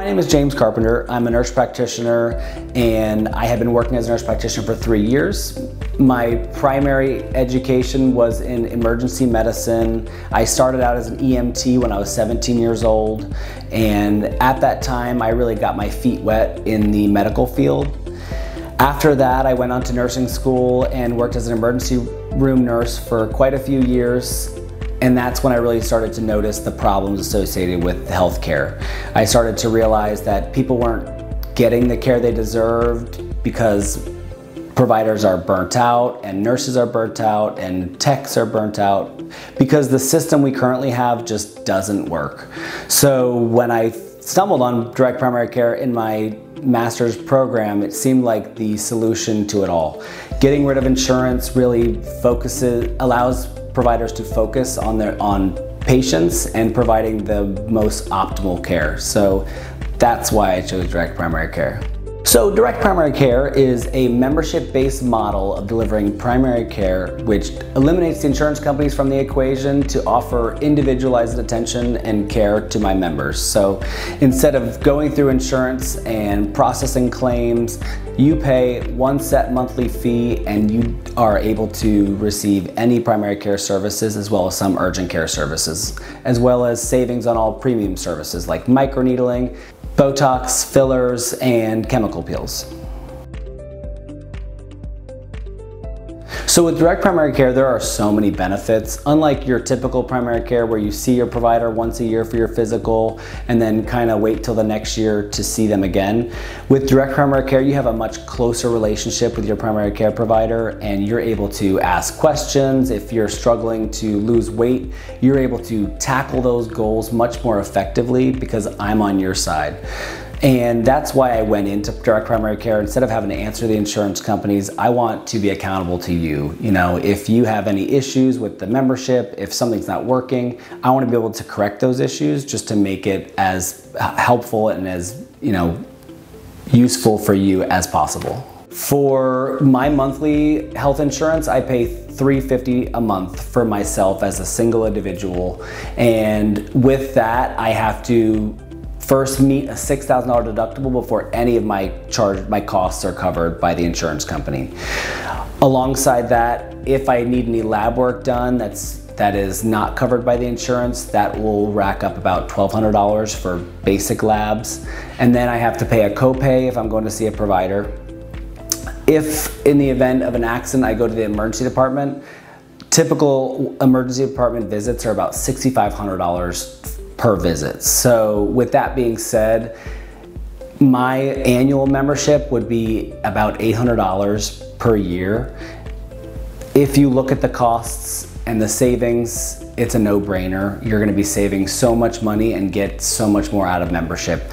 My name is James Carpenter. I'm a nurse practitioner and I have been working as a nurse practitioner for three years. My primary education was in emergency medicine. I started out as an EMT when I was 17 years old and at that time I really got my feet wet in the medical field. After that, I went on to nursing school and worked as an emergency room nurse for quite a few years. And that's when I really started to notice the problems associated with healthcare. I started to realize that people weren't getting the care they deserved because providers are burnt out and nurses are burnt out and techs are burnt out because the system we currently have just doesn't work. So when I stumbled on direct primary care in my master's program, it seemed like the solution to it all. Getting rid of insurance really focuses, allows providers to focus on their on patients and providing the most optimal care. So that's why I chose direct primary care. So direct primary care is a membership-based model of delivering primary care which eliminates the insurance companies from the equation to offer individualized attention and care to my members. So instead of going through insurance and processing claims, you pay one set monthly fee and you are able to receive any primary care services as well as some urgent care services, as well as savings on all premium services like microneedling, Botox, fillers, and chemical peels. So with direct primary care, there are so many benefits. Unlike your typical primary care where you see your provider once a year for your physical and then kind of wait till the next year to see them again. With direct primary care, you have a much closer relationship with your primary care provider and you're able to ask questions. If you're struggling to lose weight, you're able to tackle those goals much more effectively because I'm on your side. And that's why I went into direct primary care. Instead of having to answer the insurance companies, I want to be accountable to you. You know, if you have any issues with the membership, if something's not working, I want to be able to correct those issues just to make it as helpful and as, you know, useful for you as possible. For my monthly health insurance, I pay 350 a month for myself as a single individual. And with that, I have to first meet a $6,000 deductible before any of my charge, my costs are covered by the insurance company. Alongside that, if I need any lab work done that's that is not covered by the insurance, that will rack up about $1,200 for basic labs. And then I have to pay a copay if I'm going to see a provider. If in the event of an accident, I go to the emergency department, typical emergency department visits are about $6,500 per visit. So with that being said, my annual membership would be about $800 per year. If you look at the costs and the savings, it's a no-brainer. You're gonna be saving so much money and get so much more out of membership.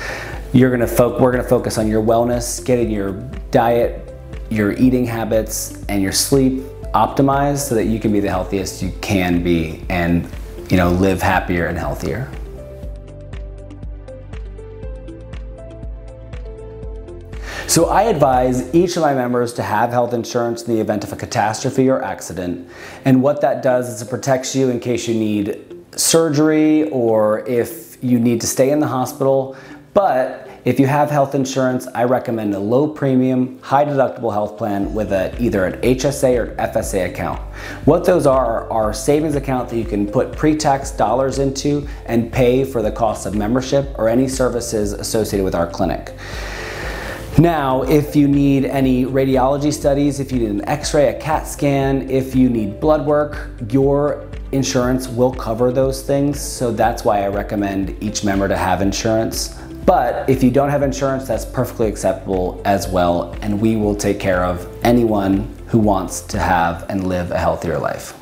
You're gonna we're gonna focus on your wellness, getting your diet, your eating habits, and your sleep optimized so that you can be the healthiest you can be and you know live happier and healthier. So I advise each of my members to have health insurance in the event of a catastrophe or accident. And what that does is it protects you in case you need surgery or if you need to stay in the hospital. But if you have health insurance, I recommend a low premium, high deductible health plan with a, either an HSA or FSA account. What those are are savings account that you can put pre-tax dollars into and pay for the cost of membership or any services associated with our clinic. Now, if you need any radiology studies, if you need an x-ray, a CAT scan, if you need blood work, your insurance will cover those things. So that's why I recommend each member to have insurance. But if you don't have insurance, that's perfectly acceptable as well. And we will take care of anyone who wants to have and live a healthier life.